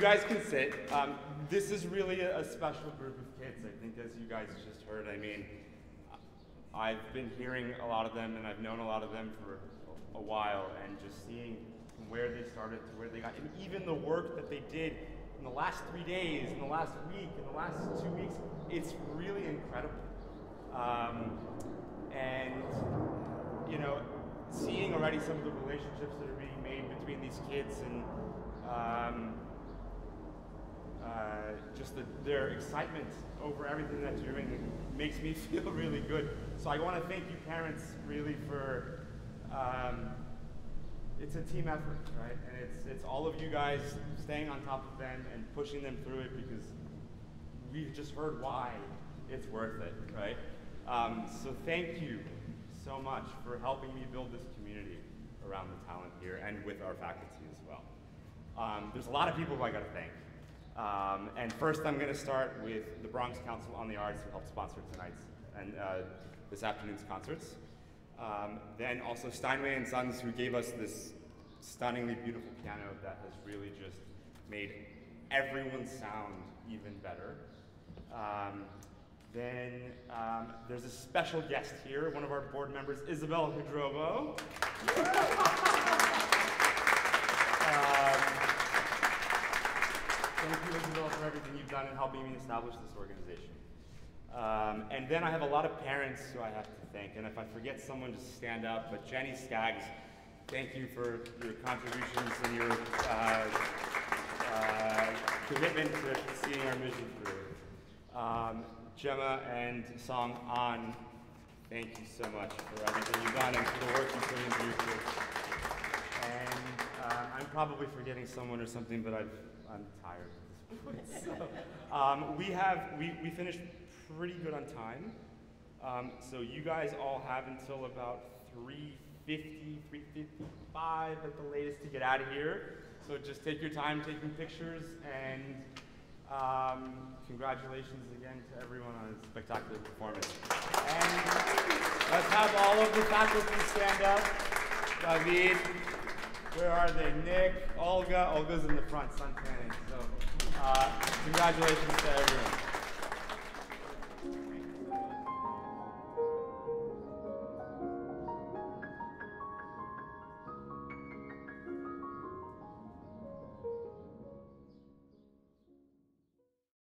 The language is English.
guys can sit. Um, this is really a, a special group of kids, I think, as you guys just heard. I mean, I've been hearing a lot of them and I've known a lot of them for a while and just seeing where they started to where they got and even the work that they did in the last three days, in the last week, in the last two weeks, it's really incredible. Um, and you know, seeing already some of the relationships that are being made between these kids and um, uh, just the, their excitement over everything that you're doing makes me feel really good. So I want to thank you parents really for, um, it's a team effort, right? And it's, it's all of you guys staying on top of them and pushing them through it because we've just heard why it's worth it, right? Um, so thank you so much for helping me build this community around the talent here and with our faculty as well. Um, there's a lot of people who I got to thank. Um, and first, I'm going to start with the Bronx Council on the Arts who helped sponsor tonight's and uh, this afternoon's concerts. Um, then also Steinway and Sons who gave us this stunningly beautiful piano that has really just made everyone's sound even better. Um, then um, there's a special guest here, one of our board members, Isabel Hidrobo. Um, Thank you, Isabel, for everything you've done in helping me establish this organization. Um, and then I have a lot of parents who I have to thank. And if I forget someone, just stand up. But Jenny Skaggs, thank you for your contributions and your uh, uh, commitment to seeing our mission through. Um, Gemma and Song An, thank you so much for everything you've done and for the work you put into your. And uh, I'm probably forgetting someone or something, but I've, I'm tired at this point. So, um, we have we, we finished pretty good on time. Um, so you guys all have until about 3:50, 3:55 at the latest to get out of here. So just take your time taking pictures and um, congratulations again to everyone on a spectacular performance. And let's have all of the faculty stand up. David, where are they? Nick, Olga. Olga's in the front, sun tanning. So uh, congratulations to everyone.